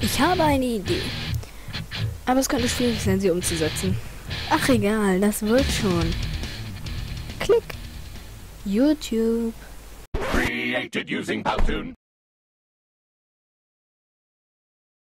Ich habe eine Idee. Aber es könnte schwierig sein, sie umzusetzen. Ach egal, das wird schon. Klick. YouTube. Created using Powtoon.